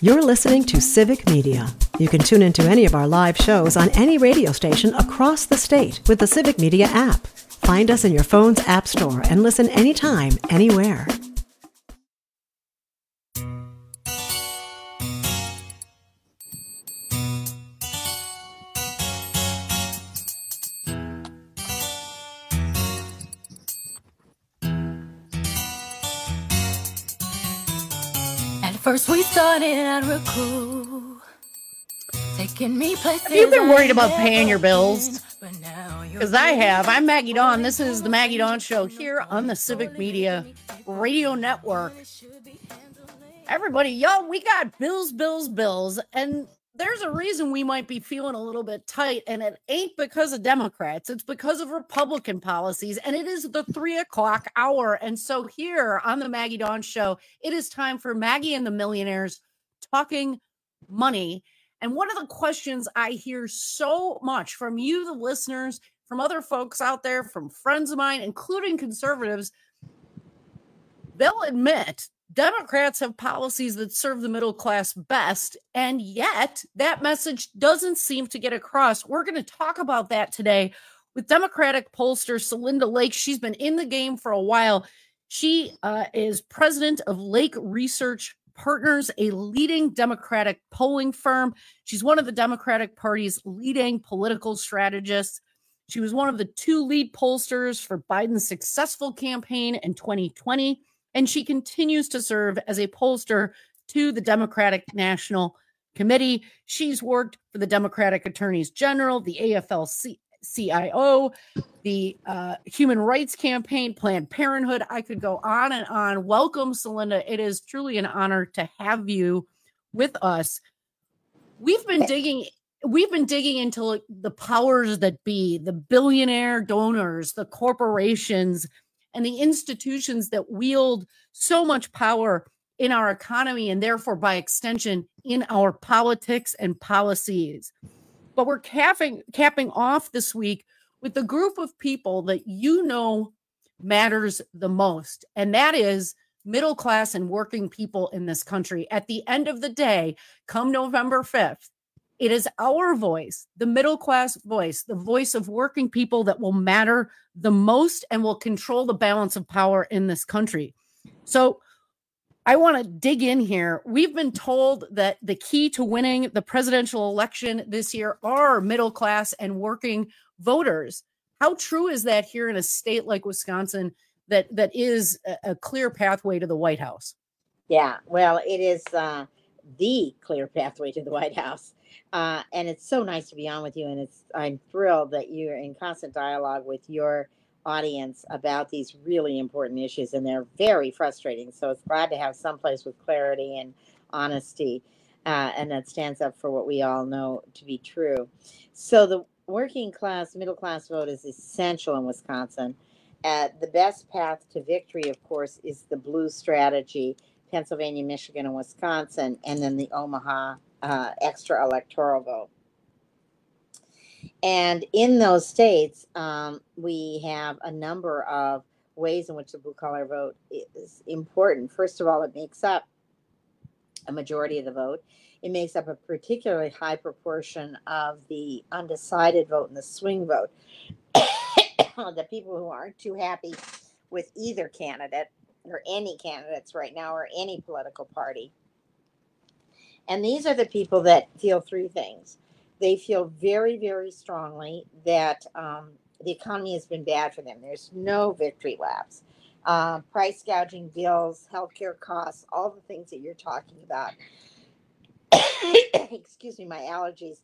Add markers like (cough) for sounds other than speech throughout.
You're listening to Civic Media. You can tune into any of our live shows on any radio station across the state with the Civic Media app. Find us in your phone's app store and listen anytime, anywhere. Started at Raku, taking me places. Have you been worried about paying your bills? been, but now you're Because I have. I'm Maggie Dawn. This is the Maggie Dawn Show here on the Civic Media Radio Network. Everybody, y'all, we got bills, bills, bills. And there's a reason we might be feeling a little bit tight. And it ain't because of Democrats, it's because of Republican policies. And it is the three o'clock hour. And so here on the Maggie Dawn Show, it is time for Maggie and the Millionaires talking money. And one of the questions I hear so much from you, the listeners, from other folks out there, from friends of mine, including conservatives, they'll admit Democrats have policies that serve the middle class best. And yet that message doesn't seem to get across. We're going to talk about that today with Democratic pollster Celinda Lake. She's been in the game for a while. She uh, is president of Lake Research Partners, a leading Democratic polling firm. She's one of the Democratic Party's leading political strategists. She was one of the two lead pollsters for Biden's successful campaign in 2020, and she continues to serve as a pollster to the Democratic National Committee. She's worked for the Democratic Attorneys General, the AFL CIO, the uh, Human Rights Campaign, Planned Parenthood. I could go on and on. Welcome, Celinda. It is truly an honor to have you with us. We've been digging. We've been digging into the powers that be, the billionaire donors, the corporations, and the institutions that wield so much power in our economy and therefore by extension in our politics and policies. But we're capping capping off this week with the group of people that you know matters the most, and that is middle class and working people in this country. At the end of the day, come November 5th, it is our voice, the middle class voice, the voice of working people that will matter the most and will control the balance of power in this country. So I want to dig in here. We've been told that the key to winning the presidential election this year are middle class and working voters. How true is that here in a state like Wisconsin that that is a, a clear pathway to the White House? Yeah, well, it is uh, the clear pathway to the White House, uh, and it's so nice to be on with you. And it's I'm thrilled that you're in constant dialogue with your audience about these really important issues, and they're very frustrating. So it's glad to have someplace with clarity and honesty, uh, and that stands up for what we all know to be true. So the working class, middle class vote is essential in Wisconsin. Uh, the best path to victory, of course, is the blue strategy Pennsylvania, Michigan, and Wisconsin, and then the Omaha uh, extra electoral vote. And in those states, um, we have a number of ways in which the blue collar vote is important. First of all, it makes up a majority of the vote. It makes up a particularly high proportion of the undecided vote and the swing vote. (coughs) the people who aren't too happy with either candidate or any candidates right now or any political party. And these are the people that feel three things. They feel very, very strongly that um, the economy has been bad for them. There's no victory laps. Uh, price gouging bills, healthcare costs, all the things that you're talking about. (coughs) Excuse me, my allergies.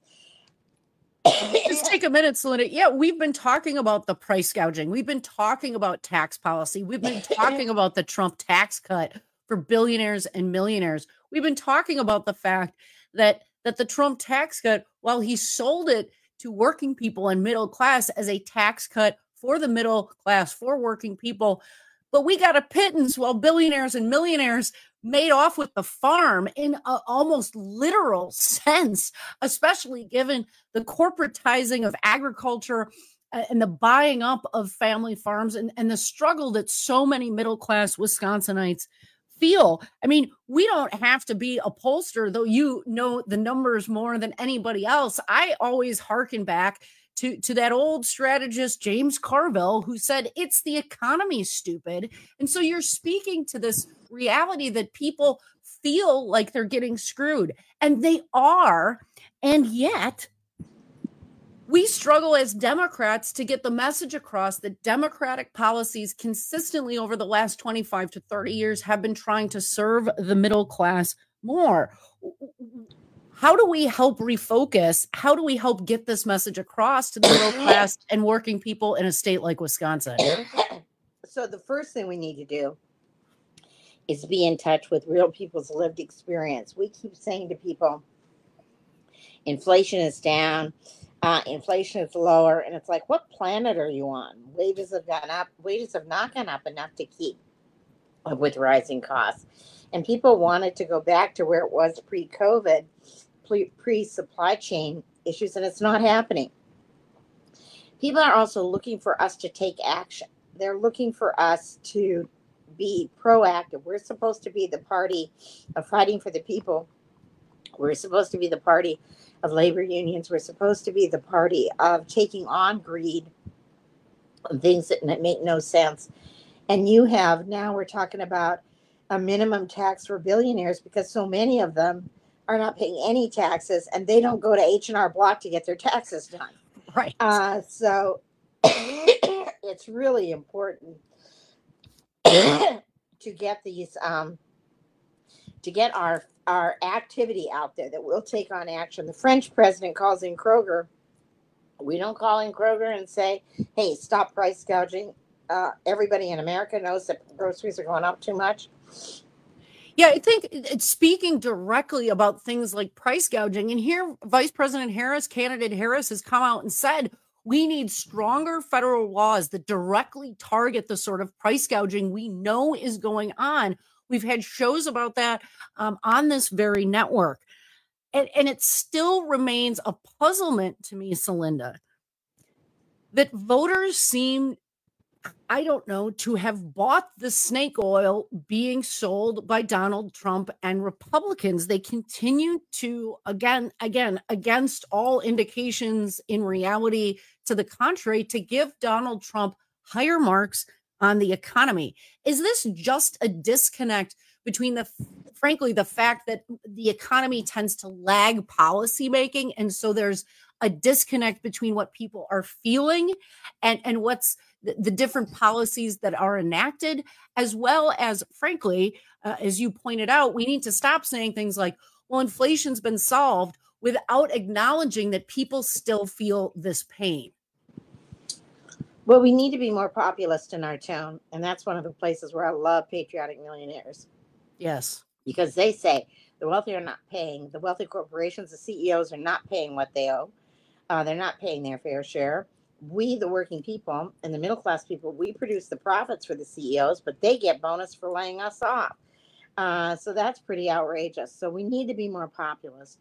Just take a minute, Celinda. Yeah, we've been talking about the price gouging. We've been talking about tax policy. We've been (laughs) talking about the Trump tax cut for billionaires and millionaires. We've been talking about the fact that that the Trump tax cut, while he sold it to working people and middle class as a tax cut for the middle class, for working people, but we got a pittance while billionaires and millionaires made off with the farm in a almost literal (laughs) sense, especially given the corporatizing of agriculture uh, and the buying up of family farms and, and the struggle that so many middle class Wisconsinites feel. I mean, we don't have to be a pollster, though you know the numbers more than anybody else. I always hearken back to, to that old strategist, James Carville, who said, It's the economy, stupid. And so you're speaking to this reality that people feel like they're getting screwed, and they are. And yet, we struggle as Democrats to get the message across that Democratic policies consistently over the last 25 to 30 years have been trying to serve the middle class more. How do we help refocus? How do we help get this message across to the middle (coughs) class and working people in a state like Wisconsin? So, the first thing we need to do is be in touch with real people's lived experience. We keep saying to people, inflation is down uh, inflation is lower, and it's like, what planet are you on? Wages have gone up. Wages have not gone up enough to keep with rising costs, and people wanted to go back to where it was pre-COVID, pre-supply chain issues, and it's not happening. People are also looking for us to take action. They're looking for us to be proactive. We're supposed to be the party of fighting for the people. We're supposed to be the party of labor unions. We're supposed to be the party of taking on greed, and things that make no sense. And you have now we're talking about a minimum tax for billionaires because so many of them are not paying any taxes and they don't go to H&R Block to get their taxes done. Right. Uh, so (coughs) it's really important (coughs) to get these um, to get our our activity out there that we'll take on action. The French president calls in Kroger. We don't call in Kroger and say, hey, stop price gouging. Uh, everybody in America knows that groceries are going up too much. Yeah, I think it's speaking directly about things like price gouging. And here, Vice President Harris, candidate Harris, has come out and said, we need stronger federal laws that directly target the sort of price gouging we know is going on We've had shows about that um, on this very network. And, and it still remains a puzzlement to me, Celinda, that voters seem, I don't know, to have bought the snake oil being sold by Donald Trump and Republicans. They continue to, again, again, against all indications in reality to the contrary, to give Donald Trump higher marks on the economy. Is this just a disconnect between the frankly the fact that the economy tends to lag policy making and so there's a disconnect between what people are feeling and and what's the, the different policies that are enacted as well as frankly uh, as you pointed out we need to stop saying things like well inflation's been solved without acknowledging that people still feel this pain well, we need to be more populist in our town. And that's one of the places where I love patriotic millionaires. Yes. Because they say the wealthy are not paying, the wealthy corporations, the CEOs are not paying what they owe. Uh, they're not paying their fair share. We, the working people and the middle class people, we produce the profits for the CEOs, but they get bonus for laying us off. Uh, so that's pretty outrageous. So we need to be more populist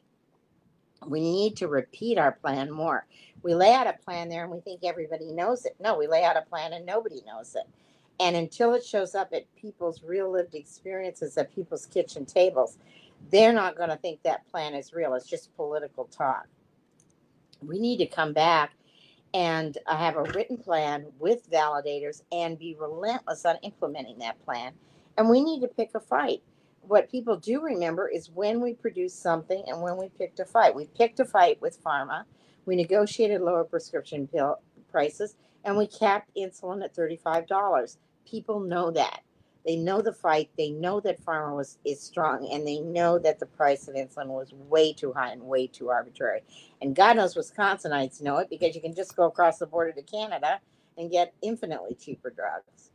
we need to repeat our plan more. We lay out a plan there and we think everybody knows it. No, we lay out a plan and nobody knows it. And until it shows up at people's real lived experiences at people's kitchen tables, they're not going to think that plan is real. It's just political talk. We need to come back and uh, have a written plan with validators and be relentless on implementing that plan. And we need to pick a fight what people do remember is when we produced something and when we picked a fight. We picked a fight with pharma. We negotiated lower prescription pill prices and we capped insulin at $35. People know that. They know the fight. They know that pharma was is strong and they know that the price of insulin was way too high and way too arbitrary. And God knows Wisconsinites know it because you can just go across the border to Canada and get infinitely cheaper drugs.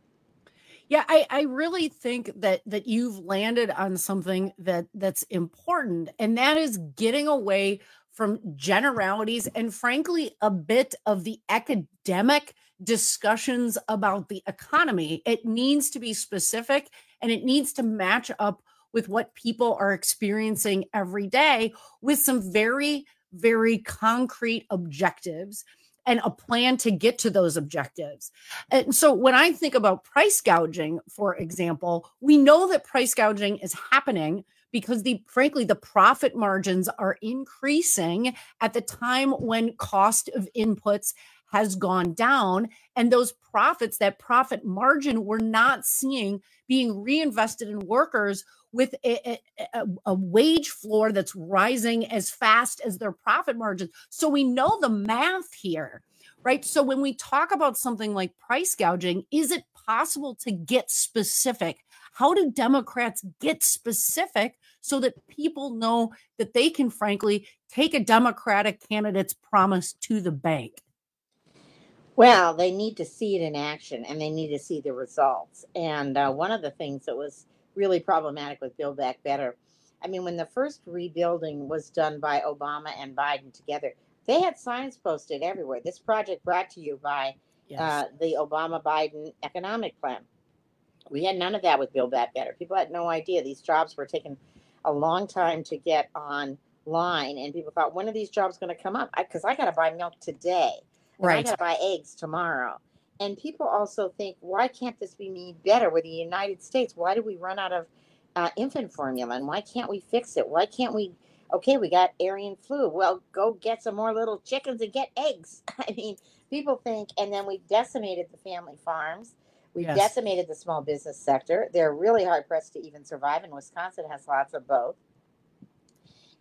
Yeah, I, I really think that that you've landed on something that that's important, and that is getting away from generalities and frankly a bit of the academic discussions about the economy. It needs to be specific and it needs to match up with what people are experiencing every day with some very, very concrete objectives and a plan to get to those objectives. And so when I think about price gouging, for example, we know that price gouging is happening because the frankly the profit margins are increasing at the time when cost of inputs has gone down and those profits that profit margin we're not seeing being reinvested in workers with a, a, a, wage floor that's rising as fast as their profit margins. So we know the math here right? So when we talk about something like price gouging is it possible to get specific? How do democrats get specific so that people know that they can frankly take a democratic candidate's promise to the bank? Well, they need to see it in action and they need to see the results. And uh, one of the things that was really problematic with Build Back Better, I mean, when the first rebuilding was done by Obama and Biden together, they had signs posted everywhere. This project brought to you by yes. uh, the Obama Biden economic plan. We had none of that with Build Back Better. People had no idea these jobs were taking a long time to get online, and people thought, when are these jobs going to come up? Because I, I got to buy milk today. Right. I got to buy eggs tomorrow. And people also think, why can't this be made better? We're the United States. Why do we run out of uh, infant formula? And why can't we fix it? Why can't we? Okay, we got avian flu. Well, go get some more little chickens and get eggs. (laughs) I mean, people think, and then we decimated the family farms. We yes. decimated the small business sector. They're really hard pressed to even survive, and Wisconsin has lots of both.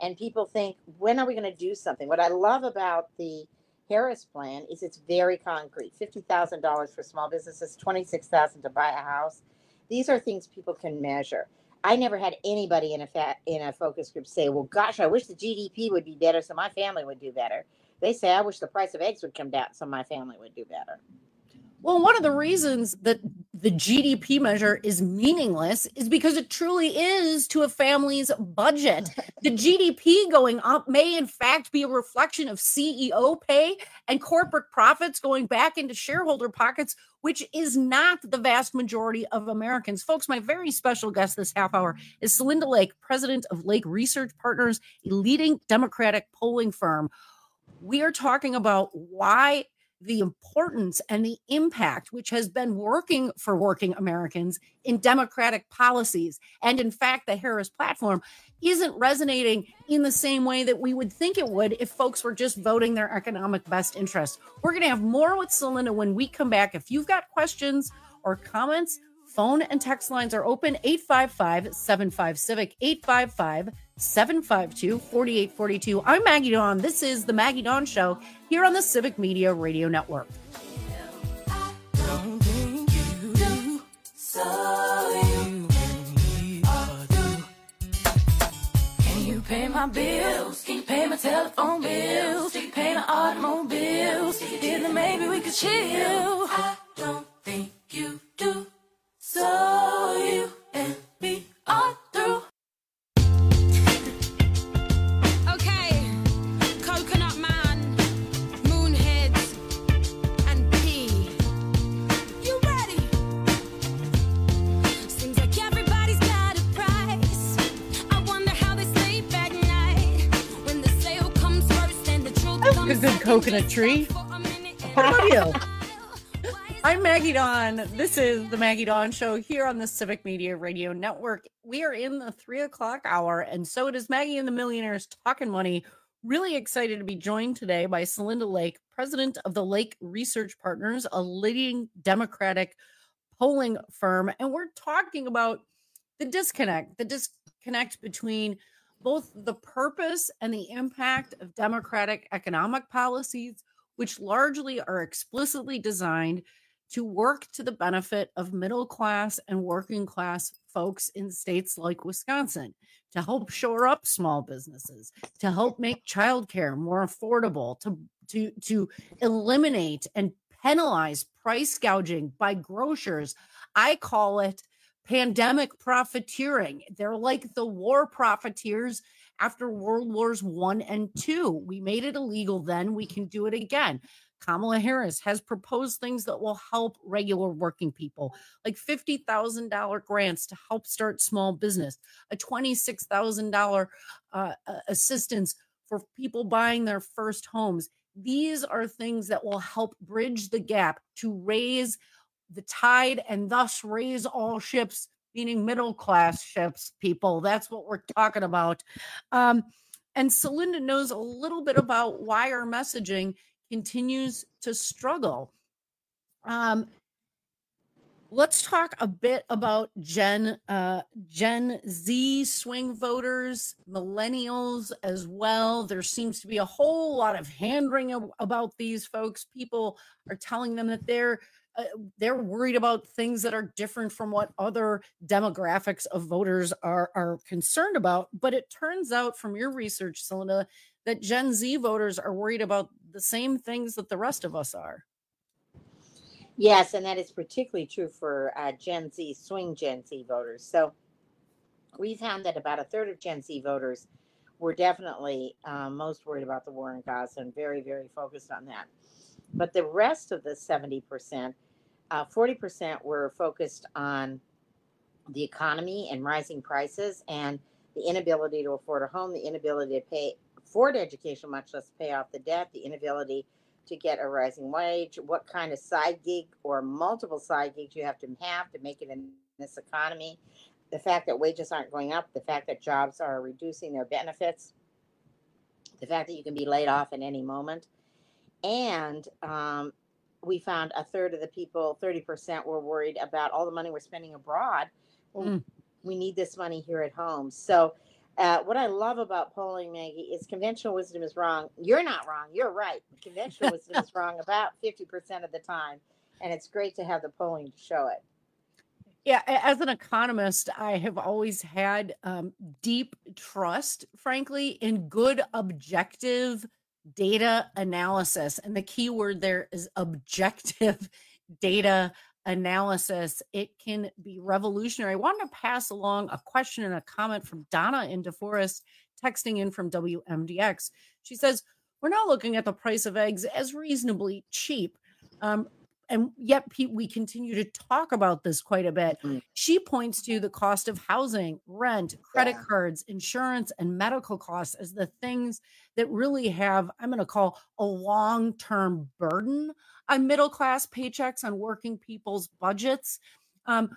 And people think, when are we going to do something? What I love about the Harris plan is it's very concrete. $50,000 for small businesses, $26,000 to buy a house. These are things people can measure. I never had anybody in a in a focus group say, "Well, gosh, I wish the GDP would be better so my family would do better." They say, "I wish the price of eggs would come down so my family would do better." Well, one of the reasons that the GDP measure is meaningless is because it truly is to a family's budget. The (laughs) GDP going up may, in fact, be a reflection of CEO pay and corporate profits going back into shareholder pockets, which is not the vast majority of Americans. Folks, my very special guest this half hour is Celinda Lake, president of Lake Research Partners, a leading Democratic polling firm. We are talking about why the importance and the impact which has been working for working Americans in democratic policies. And in fact, the Harris platform isn't resonating in the same way that we would think it would if folks were just voting their economic best interest. We're going to have more with Celinda when we come back. If you've got questions or comments, phone and text lines are open 855 75 Civic 855 752 4842. I'm Maggie Dawn. This is The Maggie Dawn Show here on the Civic Media Radio Network. Pay my bills, pay my telephone bills, pay my automobiles. Then maybe we could chill. I don't think you do. So a good coconut tree. How you? I'm Maggie Dawn. This is the Maggie Dawn Show here on the Civic Media Radio Network. We are in the three o'clock hour, and so it is Maggie and the Millionaires Talking Money. Really excited to be joined today by Celinda Lake, president of the Lake Research Partners, a leading Democratic polling firm. And we're talking about the disconnect, the disconnect between both the purpose and the impact of democratic economic policies, which largely are explicitly designed to work to the benefit of middle class and working class folks in states like Wisconsin, to help shore up small businesses, to help make childcare more affordable, to, to, to eliminate and penalize price gouging by grocers. I call it pandemic profiteering. They're like the war profiteers after World Wars One and Two. We made it illegal then, we can do it again. Kamala Harris has proposed things that will help regular working people, like $50,000 grants to help start small business, a $26,000 uh, assistance for people buying their first homes. these are things that will help bridge the gap to raise the tide and thus raise all ships, meaning middle class ships, people. That's what we're talking about. Um, and Celinda knows a little bit about why our messaging continues to struggle. Um, let's talk a bit about Gen uh, Gen Z swing voters, millennials as well. There seems to be a whole lot of hand wringing about these folks. People are telling them that they're uh, they're worried about things that are different from what other demographics of voters are are concerned about. But it turns out from your research, Celinda, that Gen Z voters are worried about the same things that the rest of us are. Yes, and that is particularly true for uh, Gen Z, swing Gen Z voters. So we found that about a third of Gen Z voters were definitely um, most worried about the war in Gaza and very, very focused on that. But the rest of the 70%, uh, 40% were focused on the economy and rising prices and the inability to afford a home, the inability to pay afford education, much less pay off the debt, the inability to get a rising wage, what kind of side gig or multiple side gigs you have to have to make it in this economy, the fact that wages aren't going up, the fact that jobs are reducing their benefits, the fact that you can be laid off at any moment. And um, we found a third of the people, 30%, were worried about all the money we're spending abroad. Mm. we need this money here at home. So uh, what I love about polling, Maggie, is conventional wisdom is wrong. You're not wrong. You're right. Conventional wisdom is (laughs) wrong about 50% of the time. And it's great to have the polling to show it. Yeah, as an economist, I have always had um, deep trust, frankly, in good objective data analysis. And the key word there is objective (laughs) data analysis, it can be revolutionary. I wanted to pass along a question and a comment from Donna in DeForest, texting in from WMDX. She says, We're now looking at the price of eggs as reasonably cheap. Um, and yet we continue to talk about this quite a bit. Mm-hmm. She points to the cost of housing, rent, credit yeah. cards, insurance, and medical costs as the things that really have, I'm going to call a long term burden on middle class paychecks, on working people's budgets. Um,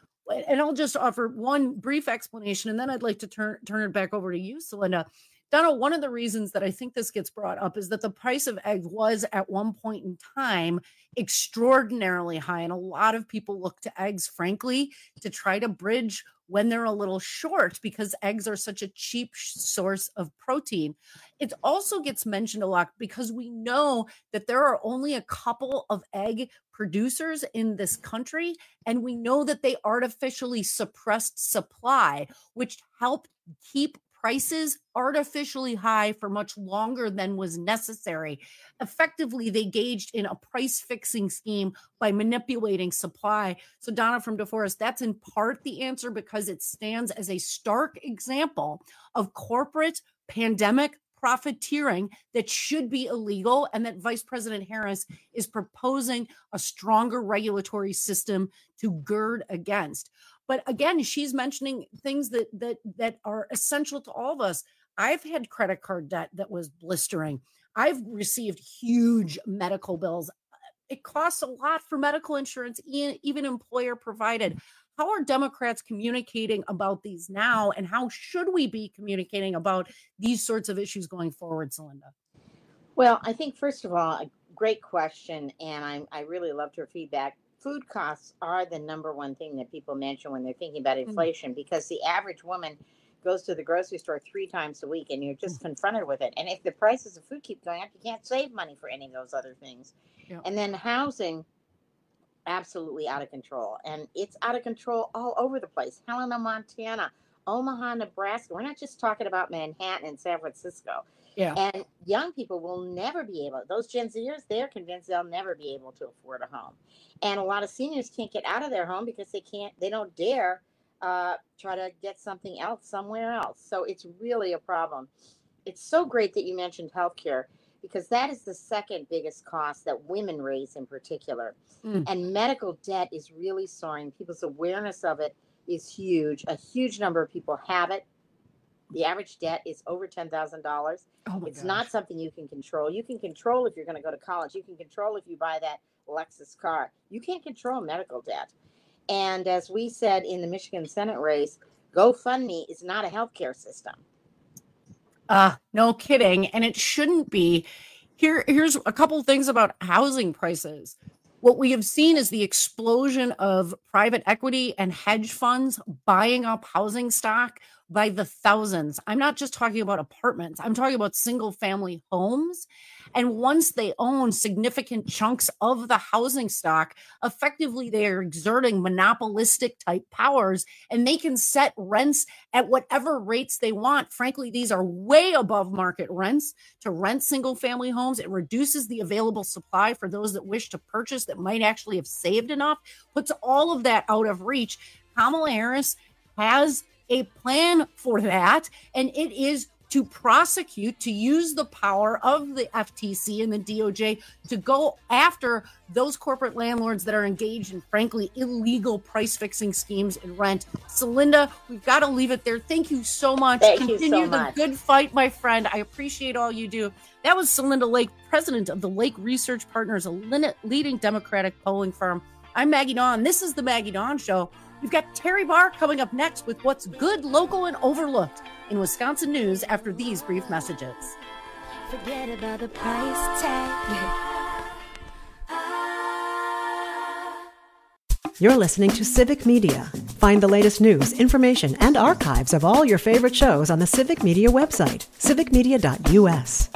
and I'll just offer one brief explanation, and then I'd like to turn turn it back over to you, Celinda. Donna, one of the reasons that I think this gets brought up is that the price of eggs was at one point in time extraordinarily high. And a lot of people look to eggs, frankly, to try to bridge when they're a little short because eggs are such a cheap source of protein. It also gets mentioned a lot because we know that there are only a couple of egg producers in this country, and we know that they artificially suppressed supply, which helped keep prices artificially high for much longer than was necessary. Effectively, they gauged in a price fixing scheme by manipulating supply. So, Donna from DeForest, that's in part the answer because it stands as a stark example of corporate pandemic profiteering that should be illegal and that Vice President Harris is proposing a stronger regulatory system to gird against. But again, she's mentioning things that that that are essential to all of us. I've had credit card debt that was blistering. I've received huge medical bills. It costs a lot for medical insurance, even employer provided. How are Democrats communicating about these now, and how should we be communicating about these sorts of issues going forward, Celinda? Well, I think first of all, a great question, and I, I really loved her feedback food costs are the number one thing that people mention when they're thinking about mm-hmm. inflation because the average woman goes to the grocery store three times a week and you're just mm-hmm. confronted with it. And if the prices of food keep going up, you can't save money for any of those other things. Yeah. And then housing, absolutely out of control. And it's out of control all over the place. Helena, Montana, Omaha, Nebraska. We're not just talking about Manhattan and San Francisco. Yeah. And young people will never be able, those Gen Zers, they're convinced they'll never be able to afford a home. And a lot of seniors can't get out of their home because they can't, they don't dare uh, try to get something else somewhere else. So it's really a problem. It's so great that you mentioned healthcare because that is the second biggest cost that women raise in particular. Mm. And medical debt is really soaring. People's awareness of it is huge. A huge number of people have it The average debt is over $10,000. Oh it's not something you can control. You can control if you're going to go to college. You can control if you buy that Lexus car. You can't control medical debt. And as we said in the Michigan Senate race, GoFundMe is not a healthcare system. Uh, no kidding. And it shouldn't be. Here, here's a couple things about housing prices. What we have seen is the explosion of private equity and hedge funds buying up housing stock by the thousands. I'm not just talking about apartments, I'm talking about single family homes. And once they own significant chunks of the housing stock, effectively they are exerting monopolistic type powers and they can set rents at whatever rates they want. Frankly, these are way above market rents to rent single family homes. It reduces the available supply for those that wish to purchase that might actually have saved enough, puts all of that out of reach. Kamala Harris has a plan for that, and it is to prosecute, to use the power of the FTC and the DOJ to go after those corporate landlords that are engaged in, frankly, illegal price fixing schemes and rent. Celinda, we've got to leave it there. Thank you so much. Thank Continue you so the much. good fight, my friend. I appreciate all you do. That was Celinda Lake, president of the Lake Research Partners, a leading Democratic polling firm. I'm Maggie Dawn. This is the Maggie Dawn Show. We've got Terry Barr coming up next with what's good, local, and overlooked in Wisconsin news after these brief messages. Forget about the price tag. (laughs) Ah. You're listening to Civic Media. Find the latest news, information, and archives of all your favorite shows on the Civic Media website, civicmedia.us.